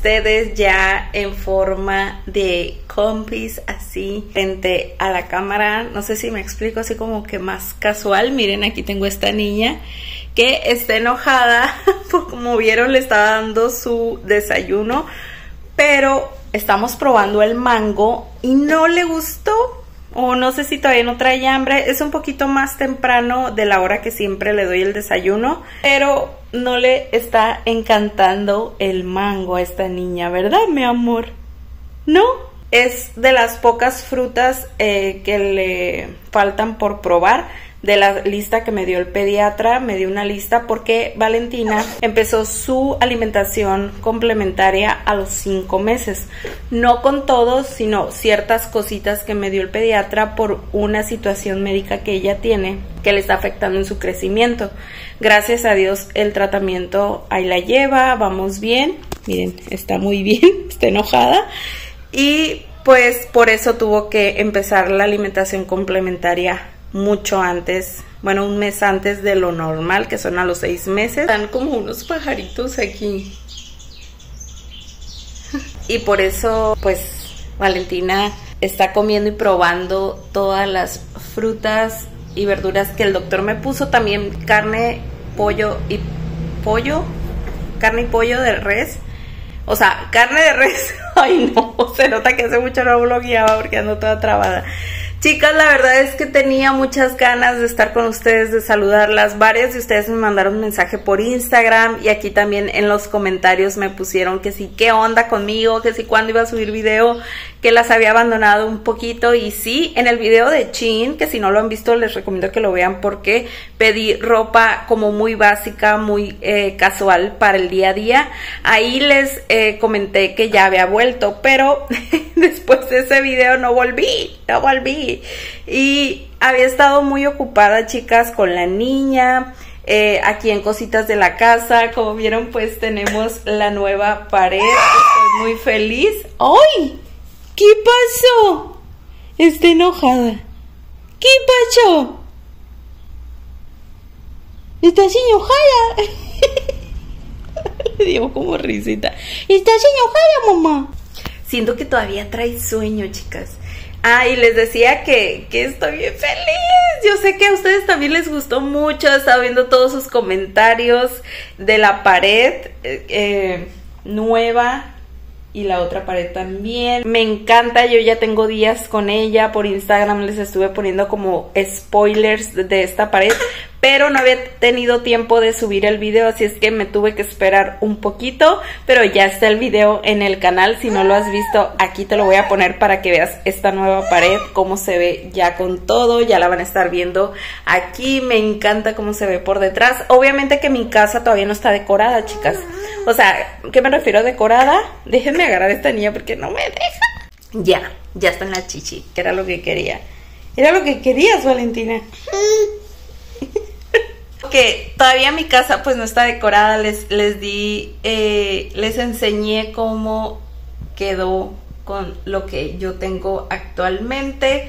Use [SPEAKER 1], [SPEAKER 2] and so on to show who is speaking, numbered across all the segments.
[SPEAKER 1] ustedes ya en forma de compis, así, frente a la cámara. No sé si me explico, así como que más casual. Miren, aquí tengo esta niña que está enojada, como vieron le estaba dando su desayuno, pero estamos probando el mango y no le gustó o no sé si todavía no trae hambre. Es un poquito más temprano de la hora que siempre le doy el desayuno, pero no le está encantando el mango a esta niña, ¿verdad, mi amor? ¿No? Es de las pocas frutas eh, que le faltan por probar de la lista que me dio el pediatra, me dio una lista porque Valentina empezó su alimentación complementaria a los cinco meses. No con todos, sino ciertas cositas que me dio el pediatra por una situación médica que ella tiene que le está afectando en su crecimiento. Gracias a Dios el tratamiento ahí la lleva, vamos bien. Miren, está muy bien, está enojada. Y pues por eso tuvo que empezar la alimentación complementaria mucho antes, bueno, un mes antes de lo normal, que son a los seis meses. Están como unos pajaritos aquí. Y por eso, pues, Valentina está comiendo y probando todas las frutas y verduras que el doctor me puso. También carne, pollo y pollo, carne y pollo de res. O sea, carne de res. Ay, no, se nota que hace mucho no blogueaba porque ando toda trabada. Chicas, la verdad es que tenía muchas ganas de estar con ustedes, de saludarlas. Varias de ustedes me mandaron un mensaje por Instagram y aquí también en los comentarios me pusieron que sí, qué onda conmigo, que sí, cuándo iba a subir video, que las había abandonado un poquito. Y sí, en el video de Chin, que si no lo han visto les recomiendo que lo vean porque pedí ropa como muy básica, muy eh, casual para el día a día. Ahí les eh, comenté que ya había vuelto, pero después de ese video no volví, no volví. Y había estado muy ocupada, chicas, con la niña. Eh, aquí en Cositas de la Casa, como vieron, pues tenemos la nueva pared. Estoy muy feliz. ¡Ay! ¿Qué pasó? Está enojada. ¿Qué pasó? ¿Estás enojada? Le digo como risita. ¿Estás enojada, mamá? Siento que todavía trae sueño, chicas. Ah, y les decía que, que, estoy bien feliz. Yo sé que a ustedes también les gustó mucho. Estaba viendo todos sus comentarios de la pared eh, eh, nueva y la otra pared también. Me encanta, yo ya tengo días con ella. Por Instagram les estuve poniendo como spoilers de esta pared pero no había tenido tiempo de subir el video, así es que me tuve que esperar un poquito, pero ya está el video en el canal, si no lo has visto, aquí te lo voy a poner para que veas esta nueva pared, cómo se ve ya con todo, ya la van a estar viendo aquí, me encanta cómo se ve por detrás, obviamente que mi casa todavía no está decorada, chicas, o sea, ¿qué me refiero a decorada? Déjenme agarrar esta niña porque no me deja. Ya, ya está en la chichi, que era lo que quería. Era lo que querías, Valentina que todavía mi casa pues no está decorada, les, les di, eh, les enseñé cómo quedó con lo que yo tengo actualmente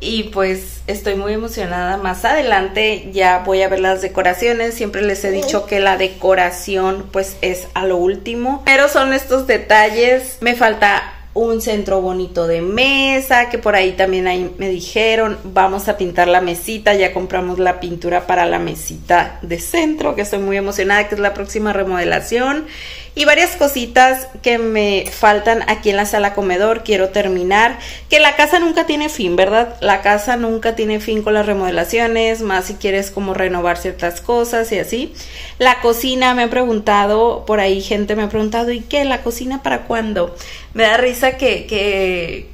[SPEAKER 1] y pues estoy muy emocionada. Más adelante ya voy a ver las decoraciones. Siempre les he dicho que la decoración pues es a lo último. Pero son estos detalles. Me falta un centro bonito de mesa, que por ahí también ahí me dijeron, vamos a pintar la mesita, ya compramos la pintura para la mesita de centro, que estoy muy emocionada, que es la próxima remodelación y varias cositas que me faltan aquí en la sala comedor. Quiero terminar. Que la casa nunca tiene fin, ¿verdad? La casa nunca tiene fin con las remodelaciones, más si quieres como renovar ciertas cosas y así. La cocina, me han preguntado, por ahí gente me ha preguntado, ¿y qué? ¿La cocina para cuándo? Me da risa que, que,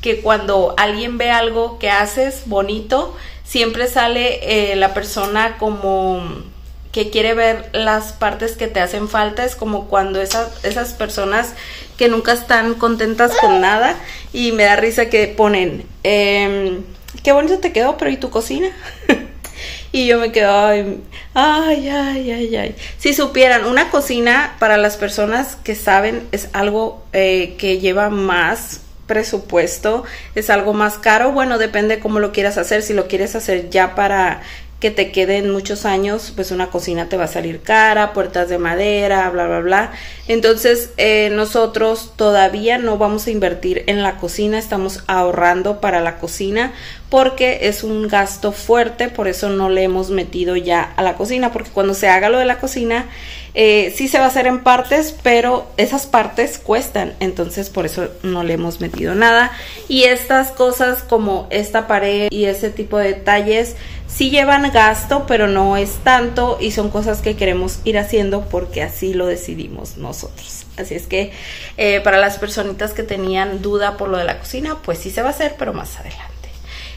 [SPEAKER 1] que cuando alguien ve algo que haces bonito, siempre sale eh, la persona como que quiere ver las partes que te hacen falta, es como cuando esas, esas personas que nunca están contentas con nada y me da risa que ponen, eh, qué bonito te quedó, pero ¿y tu cocina? y yo me quedo, ay, ay, ay, ay, ay. Si supieran, una cocina para las personas que saben es algo eh, que lleva más presupuesto, es algo más caro, bueno, depende cómo lo quieras hacer, si lo quieres hacer ya para que te queden muchos años, pues una cocina te va a salir cara, puertas de madera, bla, bla, bla. Entonces eh, nosotros todavía no vamos a invertir en la cocina, estamos ahorrando para la cocina porque es un gasto fuerte, por eso no le hemos metido ya a la cocina, porque cuando se haga lo de la cocina, eh, sí se va a hacer en partes, pero esas partes cuestan, entonces por eso no le hemos metido nada. Y estas cosas como esta pared y ese tipo de detalles, sí llevan gasto, pero no es tanto y son cosas que queremos ir haciendo porque así lo decidimos nosotros. Así es que eh, para las personitas que tenían duda por lo de la cocina, pues sí se va a hacer, pero más adelante.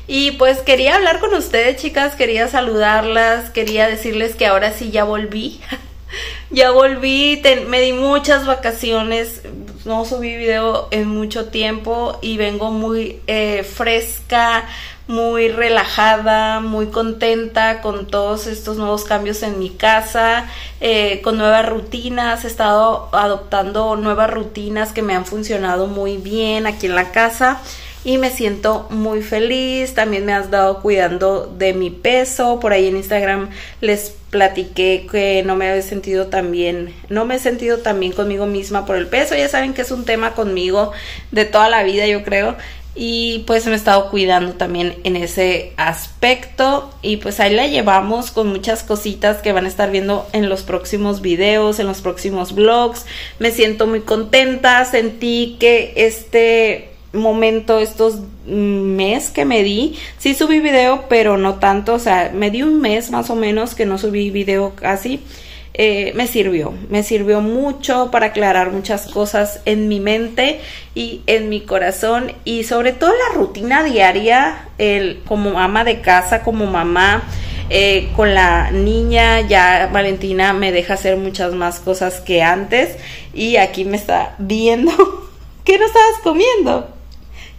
[SPEAKER 1] Y pues quería hablar con ustedes, chicas, quería saludarlas, quería decirles que ahora sí ya volví. ya volví, me di muchas vacaciones, no subí video en mucho tiempo y vengo muy eh, fresca, muy relajada, muy contenta con todos estos nuevos cambios en mi casa, eh, con nuevas rutinas, he estado adoptando nuevas rutinas que me han funcionado muy bien aquí en la casa y me siento muy feliz. También me has dado cuidando de mi peso. Por ahí en Instagram les platiqué que no me había sentido tan bien, no me he sentido tan bien conmigo misma por el peso. Ya saben que es un tema conmigo de toda la vida, yo creo. Y pues me he estado cuidando también en ese aspecto. Y pues ahí la llevamos con muchas cositas que van a estar viendo en los próximos videos, en los próximos vlogs. Me siento muy contenta. Sentí que este momento, estos mes que me di, sí subí video, pero no tanto, o sea, me di un mes más o menos que no subí video casi. Eh, me sirvió, me sirvió mucho para aclarar muchas cosas en mi mente y en mi corazón y sobre todo la rutina diaria, el, como ama de casa, como mamá, eh, con la niña, ya Valentina me deja hacer muchas más cosas que antes y aquí me está viendo. ¿Qué no estabas comiendo?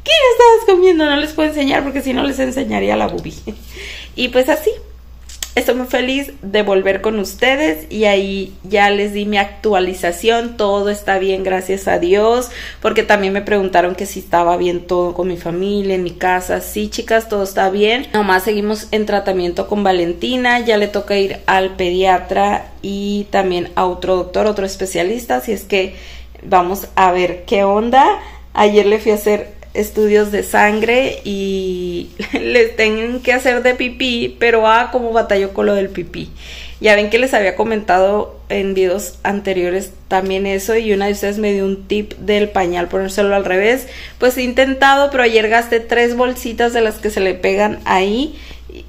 [SPEAKER 1] ¿Qué estabas comiendo? No les puedo enseñar porque si no les enseñaría la bubi. Y pues así, estoy muy feliz de volver con ustedes y ahí ya les di mi actualización, todo está bien, gracias a Dios, porque también me preguntaron que si estaba bien todo con mi familia, en mi casa, sí chicas, todo está bien, nomás seguimos en tratamiento con Valentina, ya le toca ir al pediatra y también a otro doctor, otro especialista, así es que vamos a ver qué onda. Ayer le fui a hacer estudios de sangre y les tienen que hacer de pipí, pero ah, como batalló con lo del pipí. Ya ven que les había comentado en videos anteriores también eso y una de ustedes me dio un tip del pañal ponérselo al revés. Pues he intentado, pero ayer gasté tres bolsitas de las que se le pegan ahí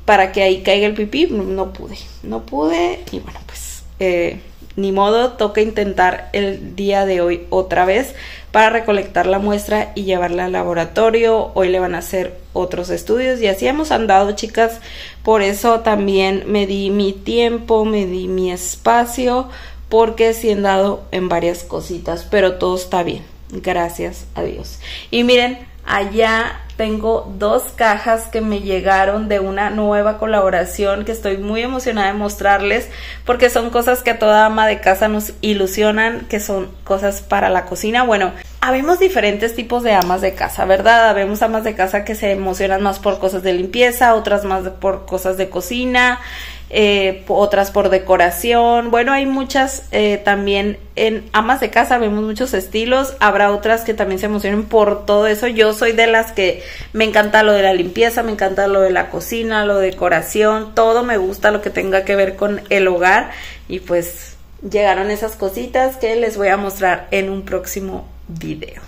[SPEAKER 1] para que ahí caiga el pipí. No pude, no pude y bueno pues eh, ni modo, toca intentar el día de hoy otra vez para recolectar la muestra y llevarla al laboratorio. Hoy le van a hacer otros estudios y así hemos andado, chicas. Por eso también me di mi tiempo, me di mi espacio, porque sí he andado en varias cositas, pero todo está bien. Gracias a Dios. Y miren, allá tengo dos cajas que me llegaron de una nueva colaboración que estoy muy emocionada de mostrarles porque son cosas que a toda ama de casa nos ilusionan, que son cosas para la cocina. Bueno, habemos diferentes tipos de amas de casa, ¿verdad? Habemos amas de casa que se emocionan más por cosas de limpieza, otras más por cosas de cocina eh, otras por decoración. Bueno, hay muchas eh, también en amas de casa, vemos muchos estilos. Habrá otras que también se emocionen por todo eso. Yo soy de las que me encanta lo de la limpieza, me encanta lo de la cocina, lo de decoración, todo me gusta lo que tenga que ver con el hogar. Y pues llegaron esas cositas que les voy a mostrar en un próximo video.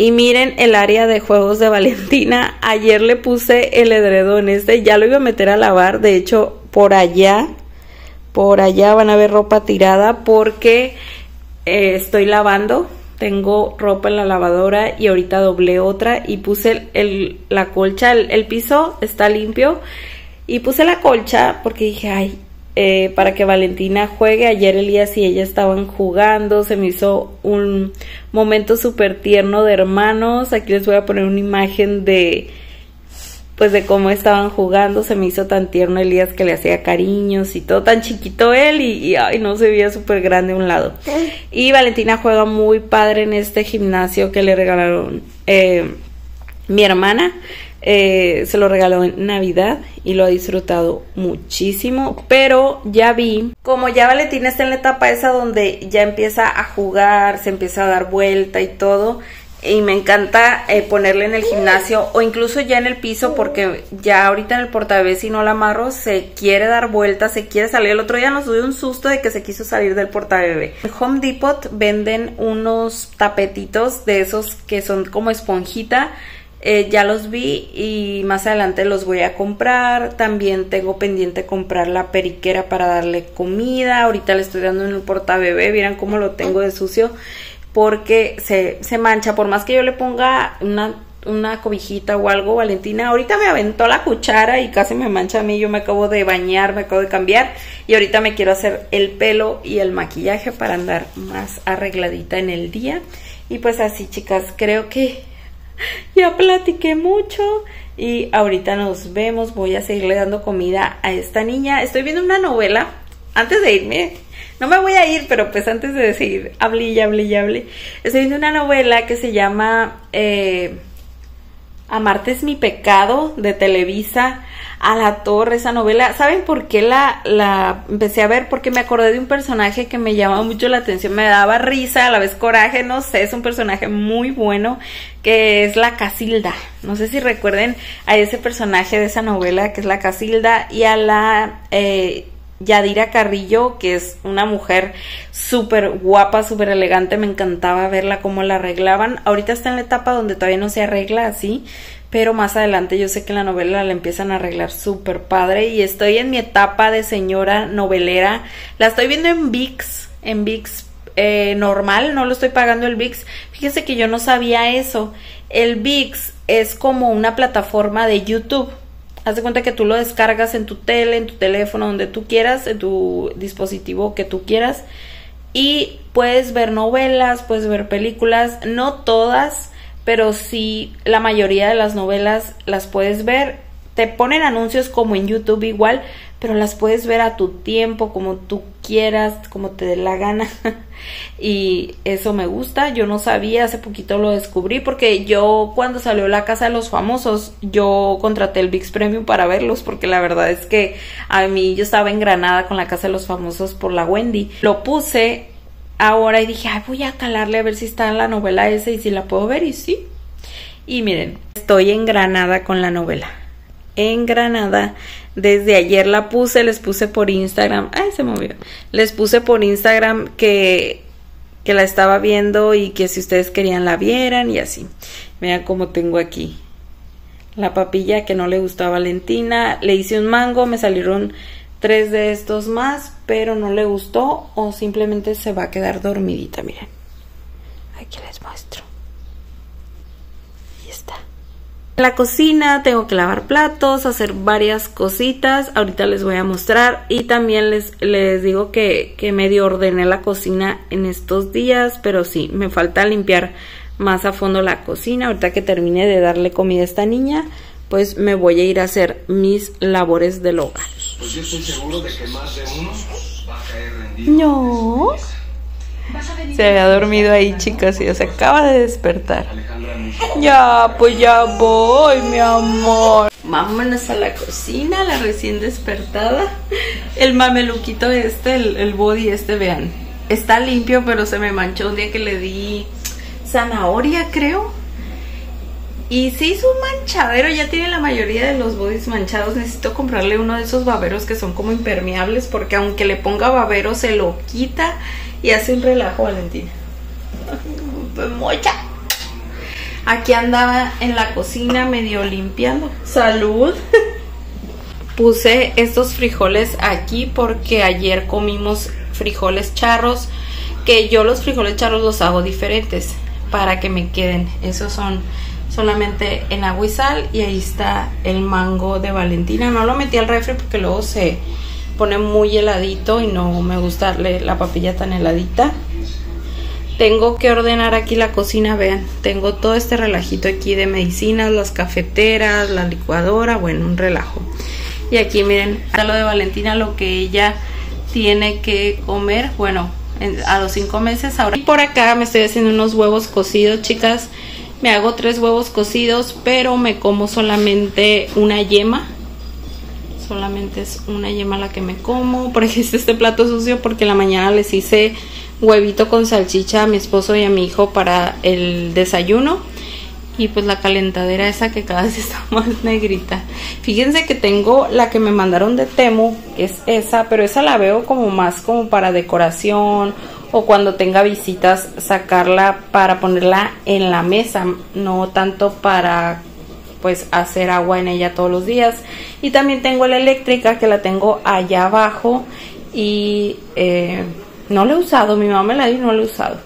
[SPEAKER 1] Y miren el área de juegos de Valentina. Ayer le puse el edredón este. Ya lo iba a meter a lavar. De hecho, por allá, por allá van a ver ropa tirada porque eh, estoy lavando. Tengo ropa en la lavadora y ahorita doblé otra y puse el, la colcha, el, piso está limpio y puse la colcha porque dije, ay, eh, para que Valentina juegue. Ayer Elías y ella estaban jugando, se me hizo un momento súper tierno de hermanos. Aquí les voy a poner una imagen de pues de cómo estaban jugando, se me hizo tan tierno Elías que le hacía cariños y todo tan chiquito él y, ay, no se veía súper grande a un lado. Y Valentina juega muy padre en este gimnasio que le regalaron eh, mi hermana. Eh, se lo regaló en Navidad y lo ha disfrutado muchísimo. Pero ya vi, como ya Valentina está en la etapa esa donde ya empieza a jugar, se empieza a dar vuelta y todo y me encanta eh, ponerle en el gimnasio o incluso ya en el piso porque ya ahorita en el portabebé si no la amarro se quiere dar vueltas, se quiere salir. El otro día nos dio un susto de que se quiso salir del portabebé. En Home Depot venden unos tapetitos de esos que son como esponjita. Eh, ya los vi y más adelante los voy a comprar. También tengo pendiente comprar la periquera para darle comida. Ahorita le estoy dando en el portabebé. Vieran cómo lo tengo de sucio porque se, se mancha. Por más que yo le ponga una, una cobijita o algo, Valentina, ahorita me aventó la cuchara y casi me mancha a mí. Yo me acabo de bañar, me acabo de cambiar y ahorita me quiero hacer el pelo y el maquillaje para andar más arregladita en el día. Y pues así, chicas, creo que ya platiqué mucho y ahorita nos vemos. Voy a seguirle dando comida a esta niña. Estoy viendo una novela. Antes de irme, no me voy a ir, pero pues antes de decir, hable y hable y hable, estoy viendo una novela que se llama eh, Amarte es mi pecado de Televisa a la torre esa novela. ¿Saben por qué la, la empecé a ver? Porque me acordé de un personaje que me llamaba mucho la atención, me daba risa, a la vez coraje, no sé, es un personaje muy bueno que es la Casilda. No sé si recuerden a ese personaje de esa novela que es la Casilda y a la... Eh, Yadira Carrillo, que es una mujer súper guapa, súper elegante, me encantaba verla cómo la arreglaban. Ahorita está en la etapa donde todavía no se arregla así, pero más adelante yo sé que en la novela la empiezan a arreglar súper padre y estoy en mi etapa de señora novelera. La estoy viendo en VIX, en VIX eh, normal, no lo estoy pagando el VIX. Fíjense que yo no sabía eso. El VIX es como una plataforma de YouTube Haz de cuenta que tú lo descargas en tu tele, en tu teléfono, donde tú quieras, en tu dispositivo que tú quieras. Y puedes ver novelas, puedes ver películas, no todas, pero sí la mayoría de las novelas las puedes ver. Te ponen anuncios como en YouTube igual, pero las puedes ver a tu tiempo, como tú quieras, como te dé la gana. y eso me gusta. Yo no sabía, hace poquito lo descubrí porque yo cuando salió La Casa de los Famosos, yo contraté el VIX Premium para verlos porque la verdad es que a mí yo estaba en Granada con La Casa de los Famosos por la Wendy. Lo puse ahora y dije, ay, voy a calarle a ver si está en la novela esa y si la puedo ver y sí. Y miren, estoy en Granada con la novela en Granada. Desde ayer la puse, les puse por Instagram. Ay, se movió. Les puse por Instagram que, que la estaba viendo y que si ustedes querían la vieran y así. Vean cómo tengo aquí la papilla que no le gustó a Valentina. Le hice un mango, me salieron tres de estos más, pero no le gustó o simplemente se va a quedar dormidita. Miren, aquí les muestro. En la cocina tengo que lavar platos, hacer varias cositas, ahorita les voy a mostrar y también les, les digo que, que medio ordené la cocina en estos días, pero sí, me falta limpiar más a fondo la cocina, ahorita que termine de darle comida a esta niña, pues me voy a ir a hacer mis labores del hogar. Pues yo estoy seguro de que más de uno va a caer rendido. No. Se había dormido ahí, chicas, y ya se acaba de despertar. Ya, pues ya voy, mi amor. Vámonos a la cocina, la recién despertada. El mameluquito este, el, body este, vean. Está limpio, pero se me manchó un día que le di zanahoria, creo. Y se hizo un manchadero, ya tiene la mayoría de los bodies manchados. Necesito comprarle uno de esos baberos que son como impermeables, porque aunque le ponga babero se lo quita y hace un relajo, Valentina. Pues mocha. Aquí andaba en la cocina medio limpiando. Salud. Puse estos frijoles aquí porque ayer comimos frijoles charros. Que yo los frijoles charros los hago diferentes para que me queden. Esos son solamente en agua y sal. Y ahí está el mango de Valentina. No lo metí al refri porque luego se pone muy heladito y no me gusta la papilla tan heladita. Tengo que ordenar aquí la cocina, vean, tengo todo este relajito aquí de medicinas, las cafeteras, la licuadora, bueno, un relajo. Y aquí miren, a lo de Valentina, lo que ella tiene que comer, bueno, a los cinco meses ahora. Y por acá me estoy haciendo unos huevos cocidos, chicas. me hago tres huevos cocidos, pero me como solamente una yema. Solamente es una yema la que me como. Por está este plato sucio porque la mañana les hice huevito con salchicha a mi esposo y a mi hijo para el desayuno. Y pues la calentadera esa que cada vez está más negrita. Fíjense que tengo la que me mandaron de Temu, que es esa, pero esa la veo como más como para decoración o cuando tenga visitas sacarla para ponerla en la mesa, no tanto para pues hacer agua en ella todos los días. Y también tengo la eléctrica que la tengo allá abajo y eh, no la he usado, mi mamá me la dio y no la he usado.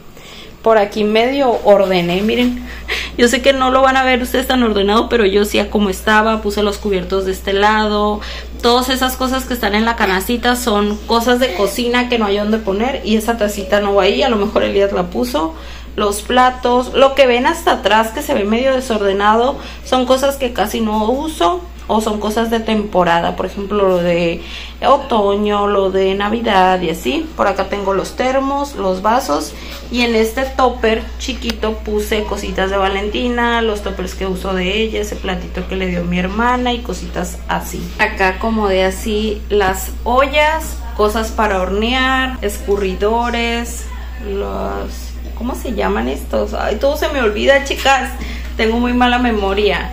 [SPEAKER 1] Por aquí medio ordené, miren, yo sé que no lo van a ver ustedes tan ordenado, pero yo sí como estaba, puse los cubiertos de este lado, todas esas cosas que están en la canacita son cosas de cocina que no hay donde poner y esa tacita no va ahí, a lo mejor Elías la puso los platos, lo que ven hasta atrás que se ve medio desordenado son cosas que casi no uso o son cosas de temporada, por ejemplo lo de otoño, lo de navidad y así. Por acá tengo los termos, los vasos y en este topper chiquito puse cositas de Valentina, los toppers que uso de ella, ese platito que le dio mi hermana y cositas así. Acá como de así las ollas, cosas para hornear, escurridores, los ¿Cómo se llaman estos? Ay, todo se me olvida, chicas. Tengo muy mala memoria.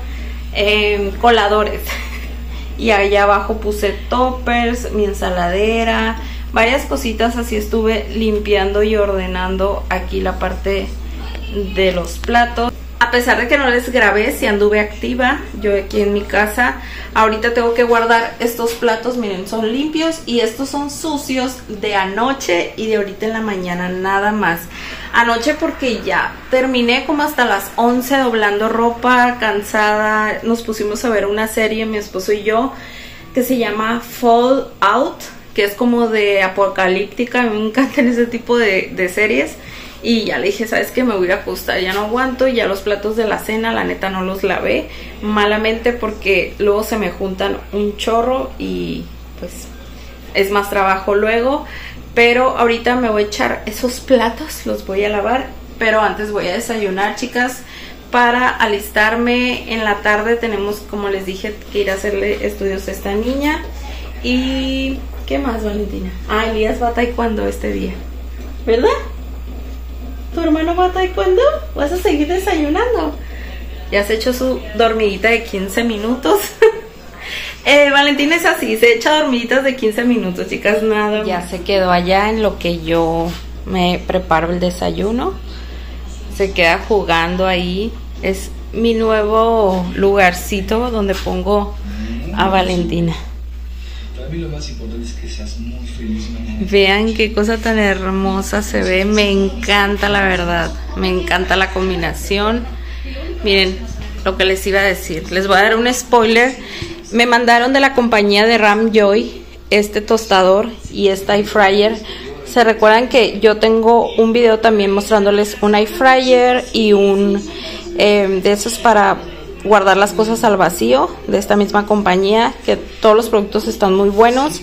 [SPEAKER 1] Em, coladores. y allá abajo puse toppers, mi ensaladera, varias cositas así estuve limpiando y ordenando aquí la parte de los platos a pesar de que no les grabé, si anduve activa, yo aquí en mi casa, ahorita tengo que guardar estos platos, miren, son limpios y estos son sucios de anoche y de ahorita en la mañana, nada más. Anoche porque ya terminé como hasta las 11 doblando ropa, cansada, nos pusimos a ver una serie, mi esposo y yo, que se llama Fall Out, que es como de apocalíptica, me encantan ese tipo de series y ya le dije, ¿sabes qué? Me voy a acostar, ya no aguanto. Y ya los platos de la cena, la neta, no los lavé malamente porque luego se me juntan un chorro y pues es más trabajo luego. Pero ahorita me voy a echar esos platos, los voy a lavar. Pero antes voy a desayunar, chicas, para alistarme. En la tarde tenemos, como les dije, que ir a hacerle estudios a esta niña. Y... ¿Qué más, Valentina? Ah, Elías va a taekwondo este día. ¿Verdad? ¿Tu hermano va a taekwondo? ¿Vas a seguir desayunando? Ya se hecho su dormidita de 15 minutos. eh, Valentina es así, se echa dormiditas de 15 minutos, chicas, nada. Ya se quedó allá en lo que yo me preparo el desayuno. Se queda jugando ahí. Es mi nuevo lugarcito donde pongo a Valentina lo más importante es que seas muy feliz. Vean qué cosa tan hermosa se ve. Me encanta la verdad. Me encanta la combinación. Miren lo que les iba a decir. Les voy a dar un spoiler. Me mandaron de la compañía de Ram Joy este tostador y este air fryer. Se recuerdan que yo tengo un video también mostrándoles un air fryer y un eh, de esos para guardar las cosas al vacío de esta misma compañía, que todos los productos están muy buenos.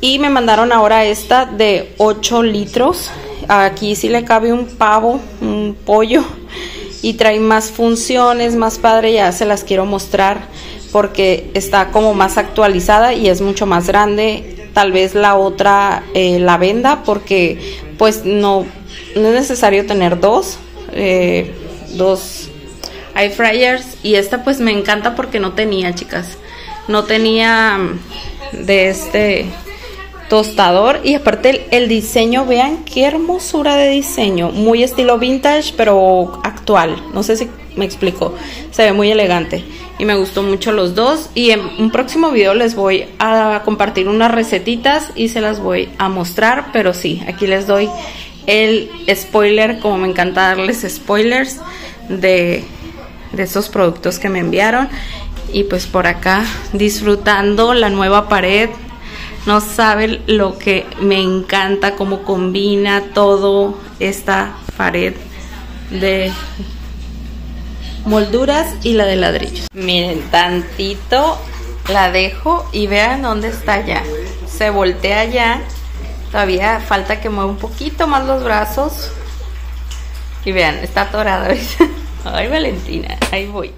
[SPEAKER 1] Y me mandaron ahora esta de 8 litros. Aquí sí le cabe un pavo, un pollo. Y trae más funciones, más padre. Ya se las quiero mostrar porque está como más actualizada y es mucho más grande. Tal vez la otra eh, la venda porque pues no, no es necesario tener dos. Eh, dos hay fryers y esta pues me encanta porque no tenía, chicas. No tenía mm, de este tostador y aparte el, diseño, vean qué hermosura de diseño, muy estilo vintage pero actual, no sé si me explico, se ve muy elegante. Y me gustó mucho los dos y en un próximo video les voy a compartir unas recetitas y se las voy a mostrar, pero sí, aquí les doy el spoiler, como me encanta darles spoilers de de estos productos que me enviaron. Y pues por acá disfrutando la nueva pared no saben lo que me encanta cómo combina todo esta pared de molduras y la de ladrillos. Miren tantito la dejo y vean dónde está ya. Se voltea ya. Todavía falta que mueva un poquito más los brazos. Y vean está atorado Ay, Valentina, ahí voy.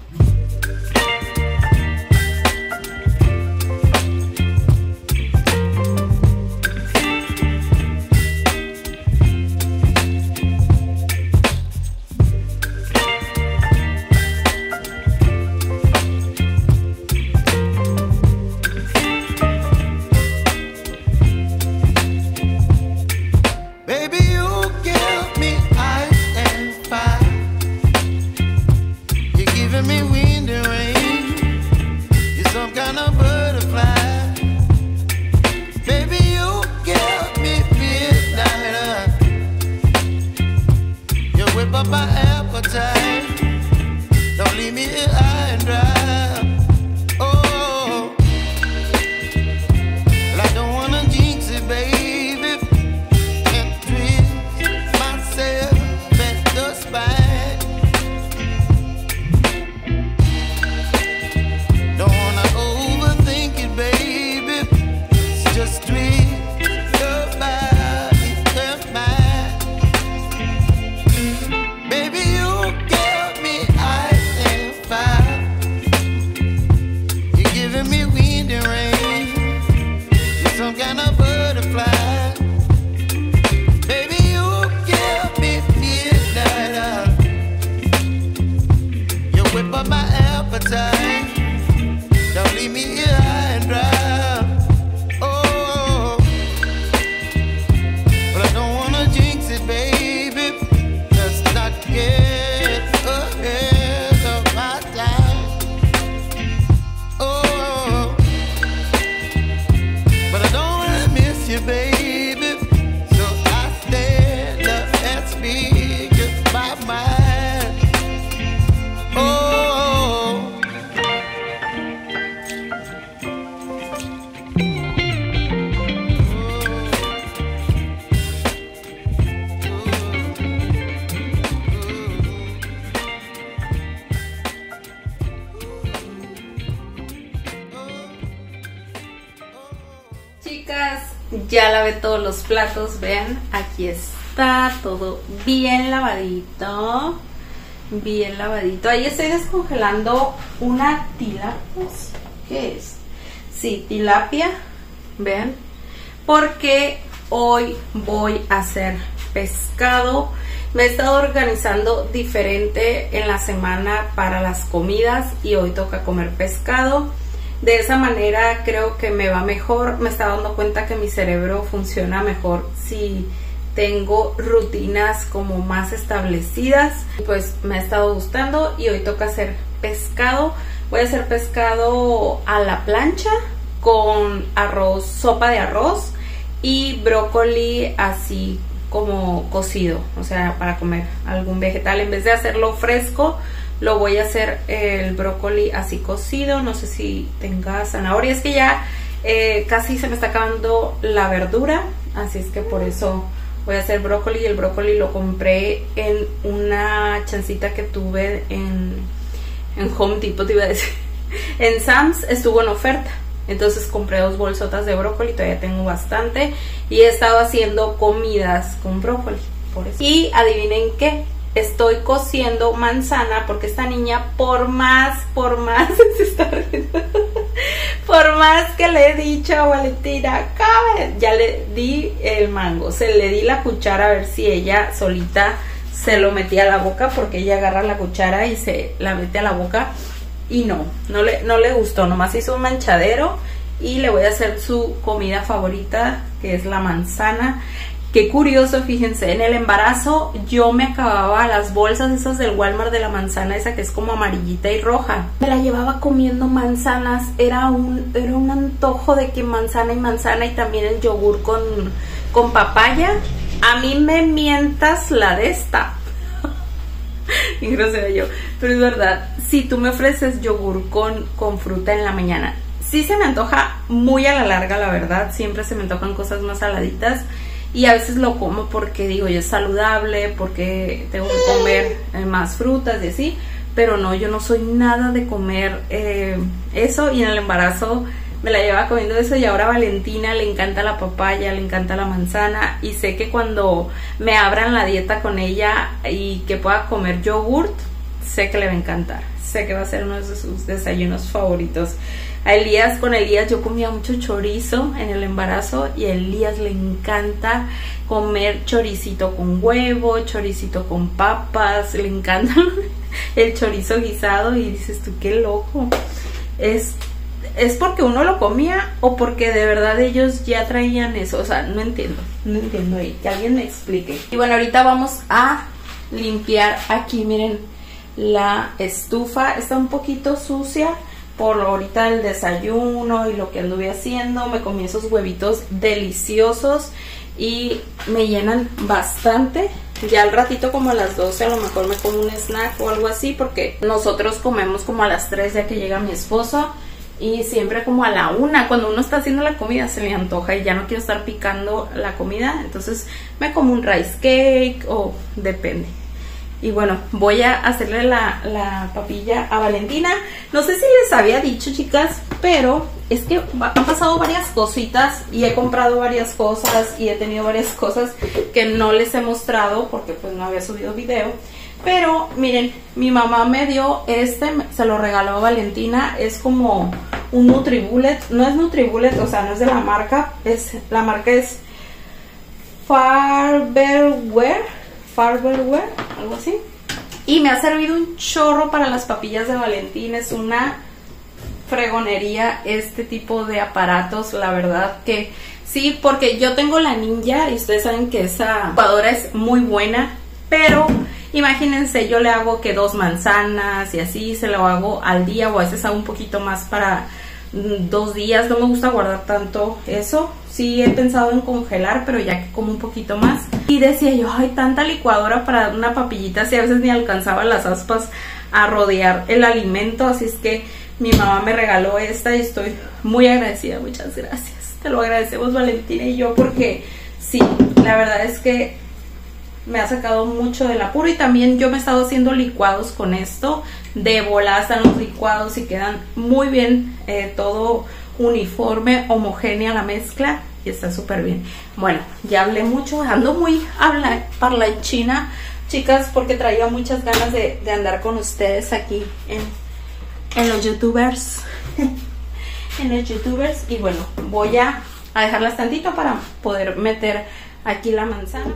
[SPEAKER 1] Platos, vean, aquí está todo bien lavadito, bien lavadito. Ahí estoy descongelando una tilapia, ¿qué es? Sí, tilapia, vean, porque hoy voy a hacer pescado. Me he estado organizando diferente en la semana para las comidas y hoy toca comer pescado. De esa manera creo que me va mejor, me está dando cuenta que mi cerebro funciona mejor si tengo rutinas como más establecidas. Pues me ha estado gustando y hoy toca hacer pescado. Voy a hacer pescado a la plancha con arroz, sopa de arroz y brócoli así como cocido, o sea, para comer algún vegetal en vez de hacerlo fresco lo voy a hacer el brócoli así cocido, no sé si tenga zanahoria, es que ya eh, casi se me está acabando la verdura, así es que por eso voy a hacer brócoli y el brócoli lo compré en una chancita que tuve en, en Home Depot, te iba a decir. En Sam's estuvo en oferta. Entonces compré dos bolsotas de brócoli, todavía tengo bastante. Y he estado haciendo comidas con brócoli. Y adivinen qué, estoy cociendo manzana porque esta niña por más, por más, se está riendo, por más que le he dicho a Valentina, ya le di el mango, se le di la cuchara a ver si ella solita se lo metía a la boca porque ella agarra la cuchara y se la mete a la boca y no, no le, no le gustó, nomás hizo un manchadero y le voy a hacer su comida favorita que es la manzana Qué curioso, fíjense, en el embarazo yo me acababa las bolsas esas del Walmart de la manzana, esa que es como amarillita y roja. Me la llevaba comiendo manzanas, era un, era un antojo de que manzana y manzana y también el yogur con, con papaya. A mí me mientas la de esta. y grosera yo. Pero es verdad, si tú me ofreces yogur con, con fruta en la mañana, sí se me antoja muy a la larga, la verdad. Siempre se me antojan cosas más saladitas y a veces lo como porque digo yo es saludable, porque tengo que comer eh, más frutas y así, pero no, yo no soy nada de comer eh, eso y en el embarazo me la llevaba comiendo eso y ahora a Valentina le encanta la papaya, le encanta la manzana y sé que cuando me abran la dieta con ella y que pueda comer yogurt, sé que le va a encantar. Sé que va a ser uno de sus desayunos favoritos. A Elías, con Elías yo comía mucho chorizo en el embarazo y a Elías le encanta comer choricito con huevo, choricito con papas, le encanta el chorizo guisado y dices tú qué loco. Es ¿Es porque uno lo comía o porque de verdad ellos ya traían eso? O sea, no entiendo, no entiendo ahí, que alguien me explique. Y bueno, ahorita vamos a limpiar aquí, miren, la estufa está un poquito sucia por ahorita el desayuno y lo que anduve haciendo. Me comí esos huevitos deliciosos y me llenan bastante. Ya al ratito como a las 12 a lo mejor me como un snack o algo así porque nosotros comemos como a las 3 ya que llega mi esposo y siempre como a la una, cuando uno está haciendo la comida se le antoja y ya no quiero estar picando la comida, entonces me como un rice cake o depende. Y bueno, voy a hacerle la, la papilla a Valentina. No sé si les había dicho, chicas, pero es que han pasado varias cositas y he comprado varias cosas y he tenido varias cosas que no les he mostrado porque pues no había subido video. Pero miren, mi mamá me dio este, se lo regaló a Valentina, es como un Nutribullet, no es Nutribullet, o sea, no es de la marca, es la marca es Farberware, Farberware, algo así. Y me ha servido un chorro para las papillas de Valentina, es una fregonería este tipo de aparatos, la verdad que sí, porque yo tengo la Ninja y ustedes saben que esa jugadora es muy buena, pero Imagínense, yo le hago que dos manzanas y así se lo hago al día o a veces hago un poquito más para dos días. No me gusta guardar tanto eso. Sí he pensado en congelar, pero ya que como un poquito más. Y decía yo, hay tanta licuadora para una papillita, si a veces ni alcanzaba las aspas a rodear el alimento. Así es que mi mamá me regaló esta y estoy muy agradecida. Muchas gracias. Te lo agradecemos Valentina y yo porque sí, la verdad es que me ha sacado mucho del apuro y también yo me he estado haciendo licuados con esto de bolas están los licuados y quedan muy bien eh, todo uniforme homogénea la mezcla y está súper bien. Bueno ya hablé mucho ando muy habla china chicas porque traía muchas ganas de, andar con ustedes aquí en, en los youtubers. En los youtubers y bueno voy a, a dejarlas tantito para poder meter aquí la manzana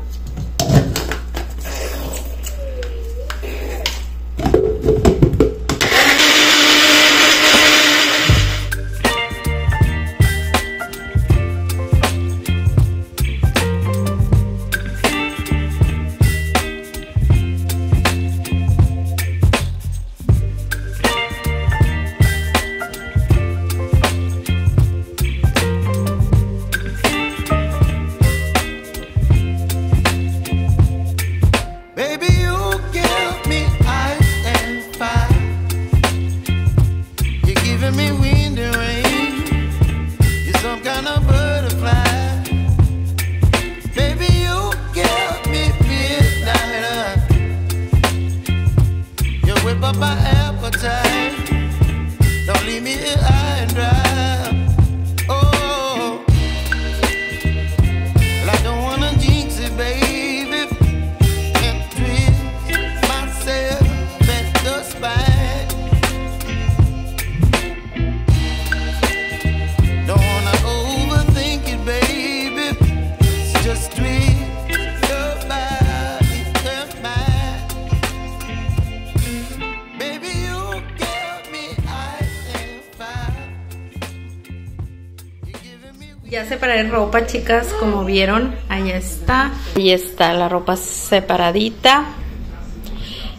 [SPEAKER 1] Ya separé ropa, chicas, como vieron, ahí está. Ahí está la ropa separadita.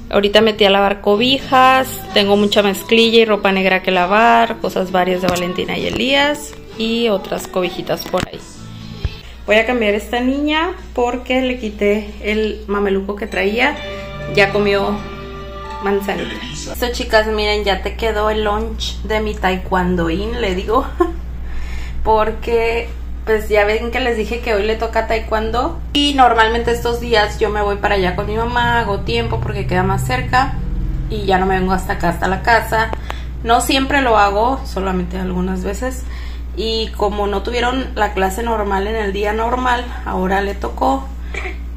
[SPEAKER 1] Ahorita metí a lavar cobijas, tengo mucha mezclilla y ropa negra que lavar, cosas varias de Valentina y Elías y otras cobijitas por ahí. Voy a cambiar esta niña porque le quité el mameluco que traía, ya comió manzanita. Esto chicas, miren, ya te quedó el lunch de mi taekwondoín, le digo. porque pues ya ven que les dije que hoy le toca taekwondo y normalmente estos días yo me voy para allá con mi mamá, hago tiempo porque queda más cerca y ya no me vengo hasta acá, hasta la casa. No siempre lo hago, solamente algunas veces. Y como no tuvieron la clase normal en el día normal, ahora le tocó.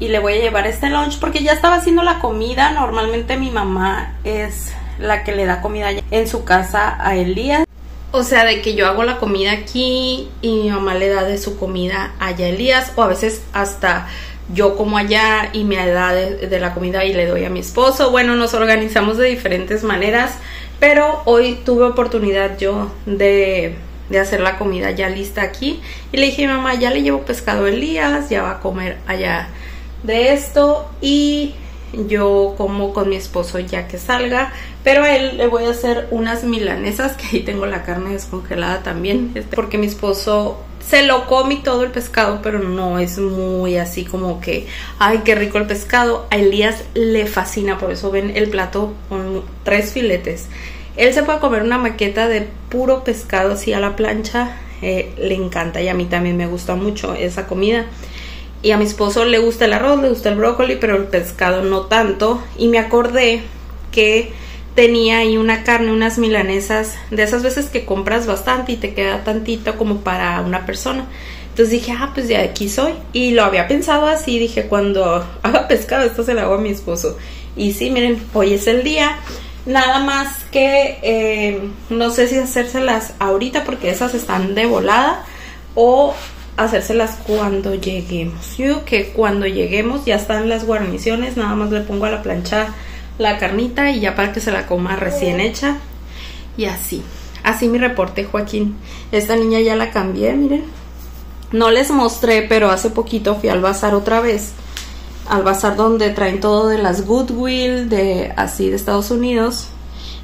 [SPEAKER 1] y le voy a llevar este lunch porque ya estaba haciendo la comida. Normalmente mi mamá es la que le da comida en su casa a Elías. O sea, de que yo hago la comida aquí y mi mamá le da de su comida allá a Elías o a veces hasta yo como allá y me da de, la comida y le doy a mi esposo. Bueno, nos organizamos de diferentes maneras, pero hoy tuve oportunidad yo de, de hacer la comida ya lista aquí y le dije mamá, ya le llevo pescado a Elías, ya va a comer allá de esto y yo como con mi esposo ya que salga, pero a él le voy a hacer unas milanesas, que ahí tengo la carne descongelada también, este, porque mi esposo se lo come todo el pescado, pero no es muy así como que, ay, qué rico el pescado. A Elías le fascina, por eso ven el plato con tres filetes. Él se puede comer una maqueta de puro pescado así a la plancha, eh, le encanta y a mí también me gusta mucho esa comida. Y a mi esposo le gusta el arroz, le gusta el brócoli, pero el pescado no tanto. Y me acordé que tenía ahí una carne, unas milanesas, de esas veces que compras bastante y te queda tantito como para una persona. Entonces dije, ah, pues de aquí soy. Y lo había pensado así, dije, cuando haga pescado, esto se lo hago a mi esposo. Y sí, miren, hoy es el día. Nada más que eh, no sé si hacérselas ahorita porque esas están de volada o hacérselas cuando lleguemos. Yo que cuando lleguemos ya están las guarniciones, nada más le pongo a la plancha la carnita y ya para que se la coma recién hecha. Y así. Así mi reporte, Joaquín. Esta niña ya la cambié, miren. No les mostré, pero hace poquito fui al bazar otra vez. Al bazar donde traen todo de las Goodwill, de así de Estados Unidos.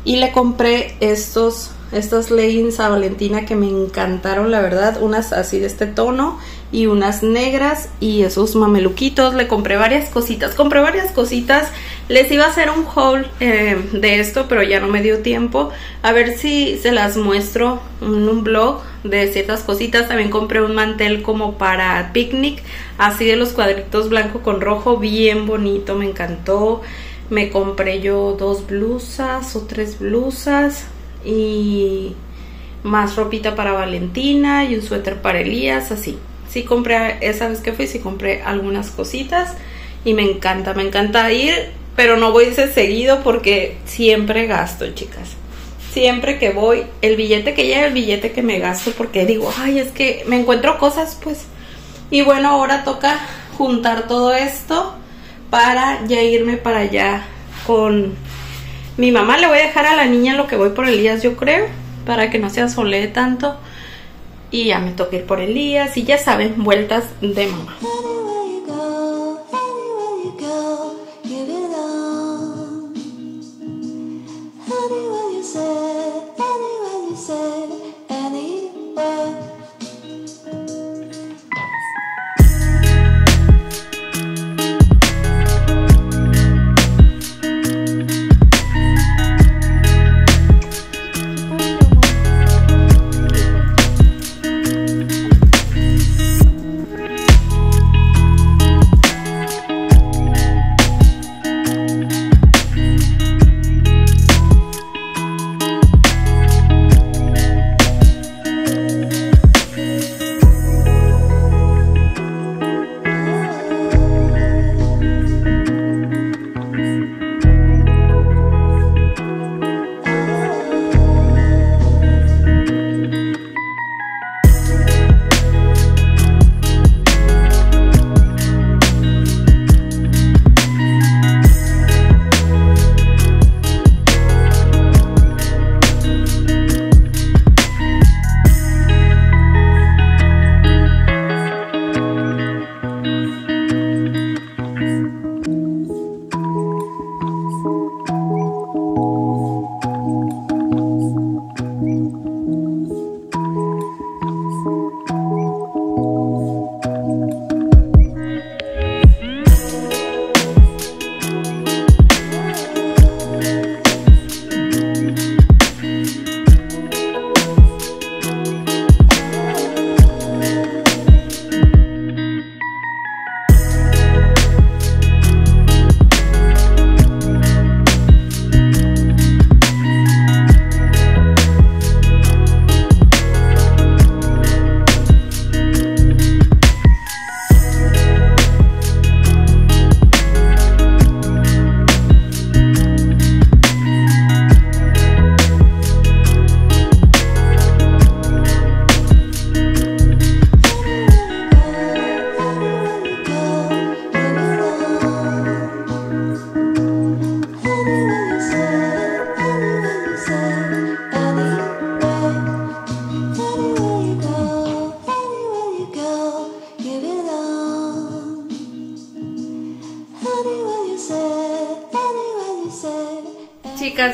[SPEAKER 1] Y le compré estos estas leggings a Valentina que me encantaron, la verdad, unas así de este tono y unas negras y esos mameluquitos, le compré varias cositas, compré varias cositas, les iba a hacer un haul eh, de esto, pero ya no me dio tiempo, a ver si se las muestro en un blog de ciertas cositas, también compré un mantel como para picnic, así de los cuadritos blanco con rojo, bien bonito, me encantó, me compré yo dos blusas o tres blusas, y más ropita para Valentina y un suéter para Elías, así. Sí compré, esa vez que fui, sí compré algunas cositas y me encanta, me encanta ir, pero no voy a ser seguido porque siempre gasto, chicas. Siempre que voy, el billete que llega, el billete que me gasto, porque digo, ay, es que me encuentro cosas, pues. Y bueno, ahora toca juntar todo esto para ya irme para allá con mi mamá le voy a dejar a la niña lo que voy por Elías, yo creo, para que no se asolee tanto. Y ya me toque ir por Elías y ya saben, vueltas de mamá.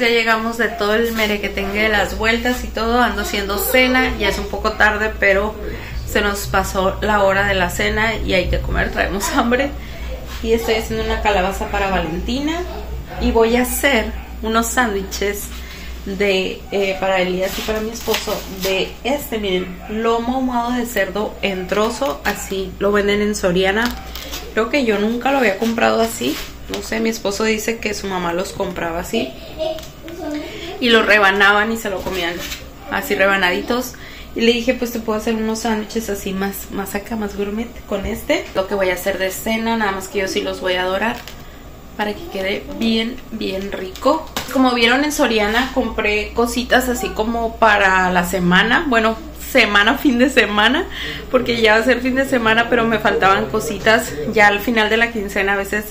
[SPEAKER 1] Ya llegamos de todo el merequetengue de las vueltas y todo, ando haciendo cena, ya es un poco tarde, pero se nos pasó la hora de la cena y hay que comer, traemos hambre. Y estoy haciendo una calabaza para Valentina y voy a hacer unos sándwiches de eh, para Elías y para mi esposo de este, miren, lomo ahumado de cerdo en trozo, así lo venden en Soriana. Creo que yo nunca lo había comprado así, no sé, mi esposo dice que su mamá los compraba así y los rebanaban y se lo comían así rebanaditos. Y le dije, pues te puedo hacer unos sándwiches así más, más acá, más gourmet con este. Lo que voy a hacer de cena, nada más que yo sí los voy a dorar para que quede bien, bien rico. Como vieron en Soriana, compré cositas así como para la semana. Bueno, semana, fin de semana, porque ya va a ser fin de semana, pero me faltaban cositas. Ya al final de la quincena a veces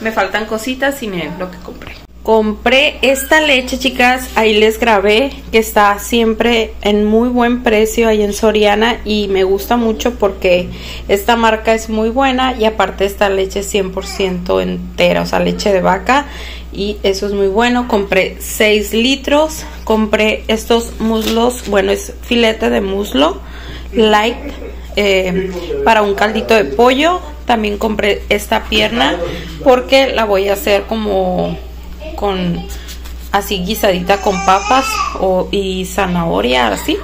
[SPEAKER 1] me faltan cositas y miren lo que compré. Compré esta leche, chicas, ahí les grabé que está siempre en muy buen precio ahí en Soriana y me gusta mucho porque esta marca es muy buena y aparte esta leche es 100% entera, o sea, leche de vaca y eso es muy bueno. Compré 6 litros, compré estos muslos, bueno, es filete de muslo light eh, para un caldito de pollo. También compré esta pierna porque la voy a hacer como con así guisadita con papas o, y zanahoria así.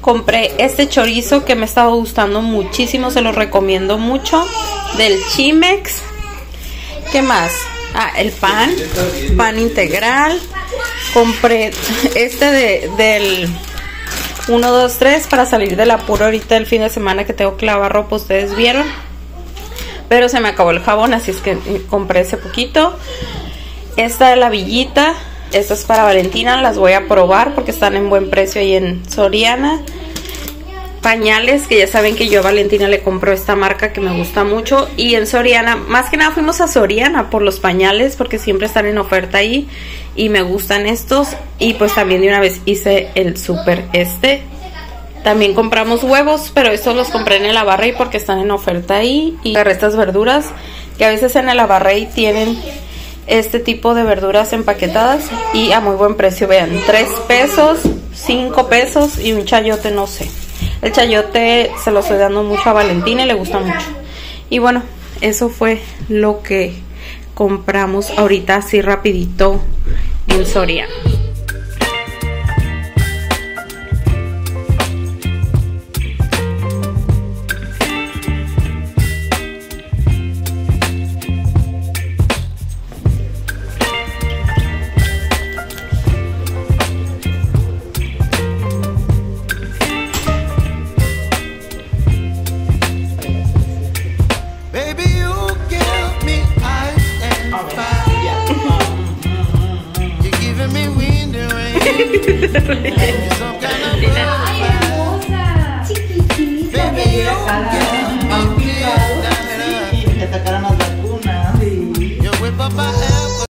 [SPEAKER 1] Compré este chorizo que me estaba gustando muchísimo, se lo recomiendo mucho. Del Chimex. ¿Qué más? Ah, el pan, pan integral. Compré este de, del 1, 2, 3 para salir del apuro ahorita el fin de semana que tengo que lavar ropa, ustedes vieron. Pero se me acabó el jabón, así es que compré ese poquito. Esta de la villita. Esta es para Valentina. Las voy a probar porque están en buen precio ahí en Soriana. Pañales, que ya saben que yo a Valentina le compro esta marca que me gusta mucho. Y en Soriana, más que nada fuimos a Soriana por los pañales porque siempre están en oferta ahí. Y me gustan estos. Y pues también de una vez hice el super este. También compramos huevos, pero estos los compré en el Abarrey porque están en oferta ahí. Y estas verduras que a veces en el Abarrey tienen este tipo de verduras empaquetadas y a muy buen precio. Vean, 3 pesos, 5 pesos y un chayote, no sé. El chayote se lo estoy dando mucho a Valentina y le gusta mucho. Y bueno, eso fue lo que compramos ahorita así rapidito en Soria.